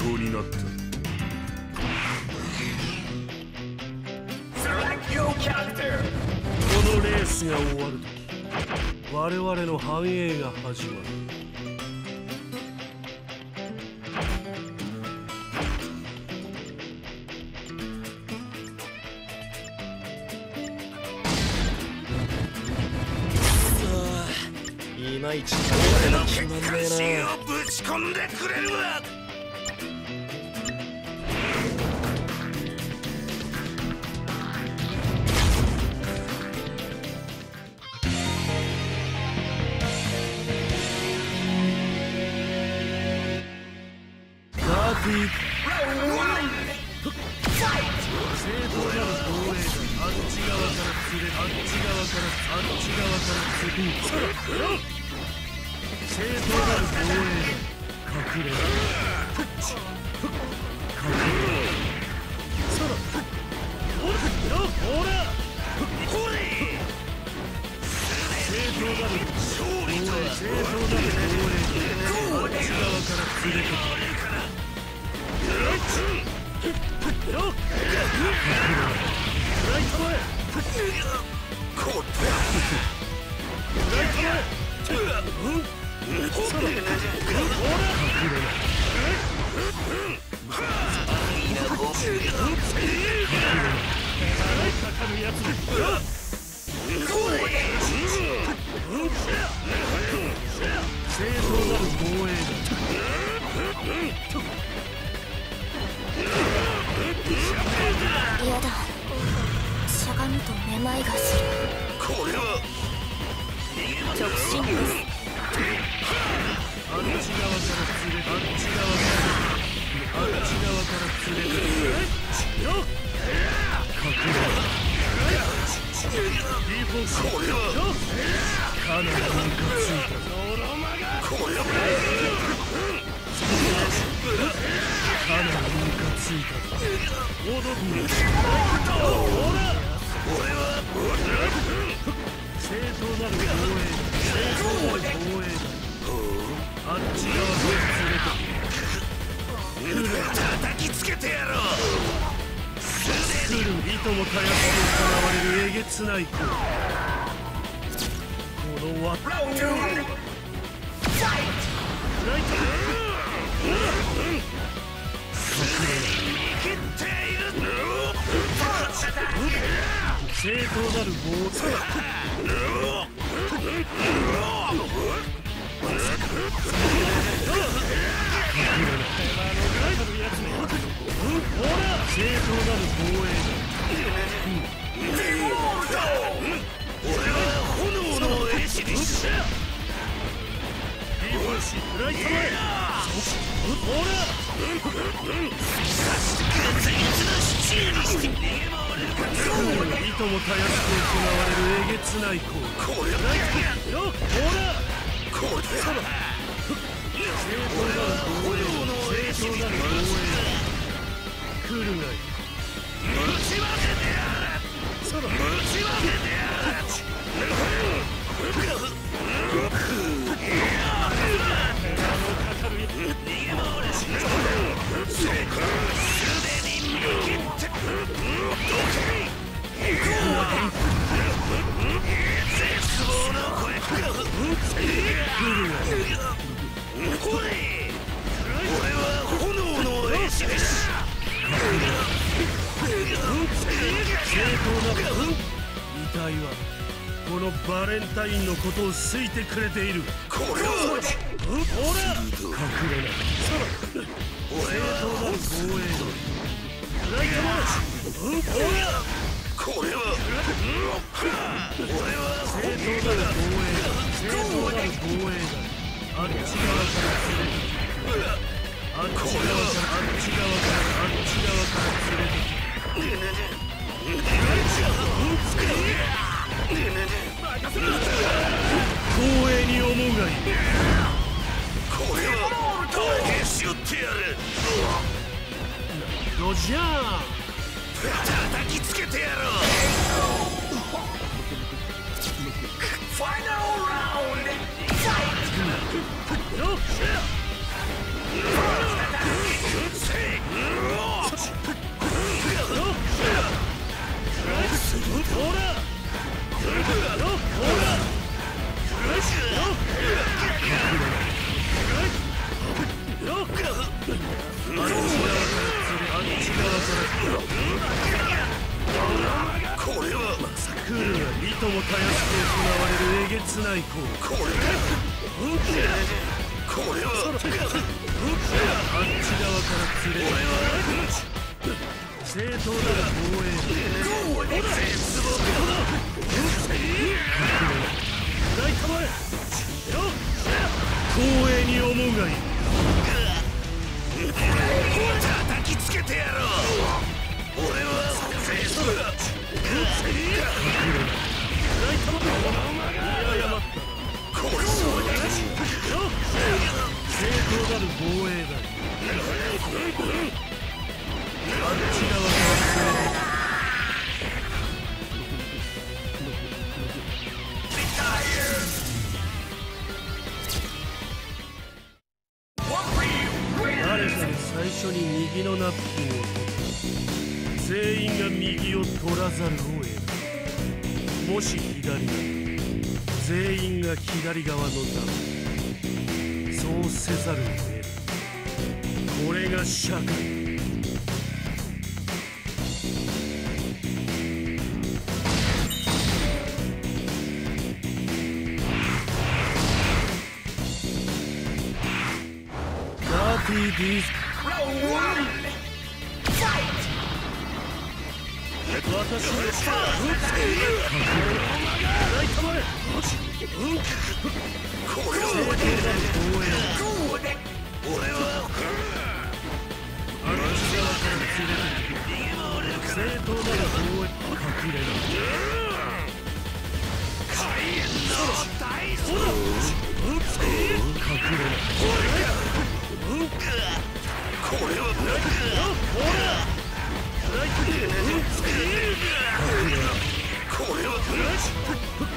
功になった.このレースが終わると我々の繁栄が始まる。いまいち俺の決まんね血管心をぶち込んでくれるわ正当なる防衛だあっち側から連れあっち直進です。あっち側から連れあっち側からあっち側から連れてよてやろう来るいともたやすく行われるえげつない行為このわライト切っている正当なる正当なる防衛いともたやすく行われるえげつない行為これはよっほらこれは正当なる防衛正当なる防衛来るがい打ち分けてやるそら打ち分けてやる絶望の声ほれ俺は炎の絵師です正当な遺体はこのバレンタインのことを好いてくれている。これはほら隠れないそら正当な防衛だ。ライトマンほらこれは俺は正当なる防衛だ。正当なる防衛だ。あっち側から連れてあっち側からあっち側からあっち側から連れて光栄に思うがいい。これは消し打ってやる。ドジャー。ン叩きつけてやろう。Final round! よっこれ。はクールがいともたやすく行われるえげつない行為これこれはあっち側から連れて正当なる防衛絶望大玉へ光栄に思うがいい叩きつけてやろう俺は絶望だ。初に右のナプを取った全員が右を取らざるを得ないもし左なら全員が左側のナプキンそうせざるを得ないこれが社会ダーティーディーズ私の大玉へこれは防衛俺はあっち側から連れてく正当なる防衛隠れろフッ。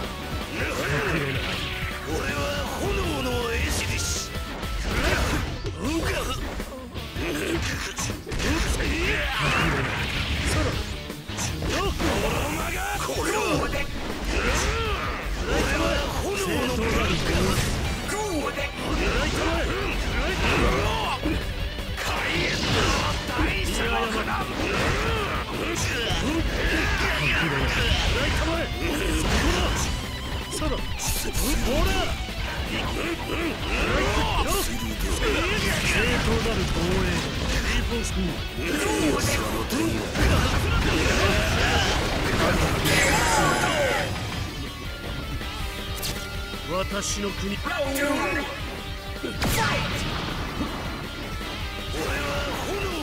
私の国炎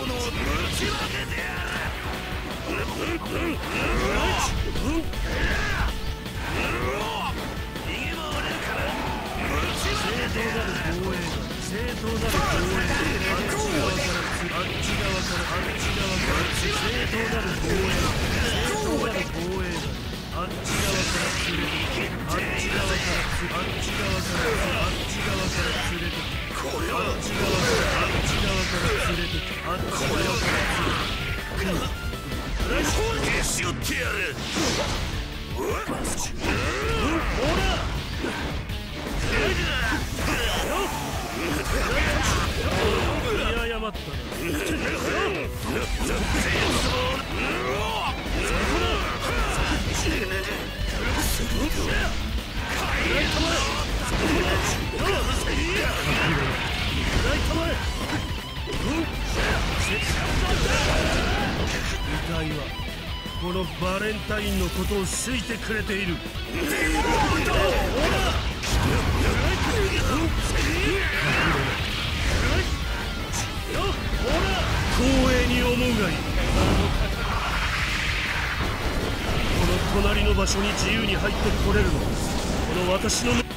の打ち分けてやるあっち側からあっち側から連れてこれは。あっち側からあっち側から連れてあっち側からへし折ってやるほら遺体はこのバレンタインのことを好いてくれている。光栄に思うがいい。この隣の場所に自由に入ってこれるの。はこの私の